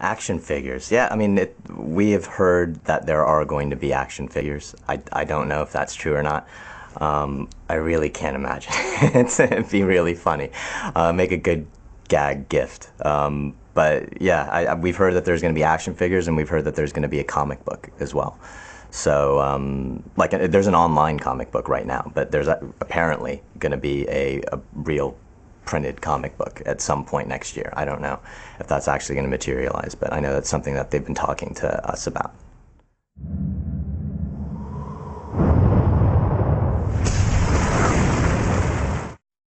Action figures. Yeah, I mean, it, we have heard that there are going to be action figures. I, I don't know if that's true or not. Um, I really can't imagine. it'd be really funny. Uh, make a good gag gift. Um, but yeah, I, I, we've heard that there's going to be action figures, and we've heard that there's going to be a comic book as well. So, um, like, uh, there's an online comic book right now, but there's apparently going to be a, a real printed comic book at some point next year. I don't know if that's actually going to materialize, but I know that's something that they've been talking to us about.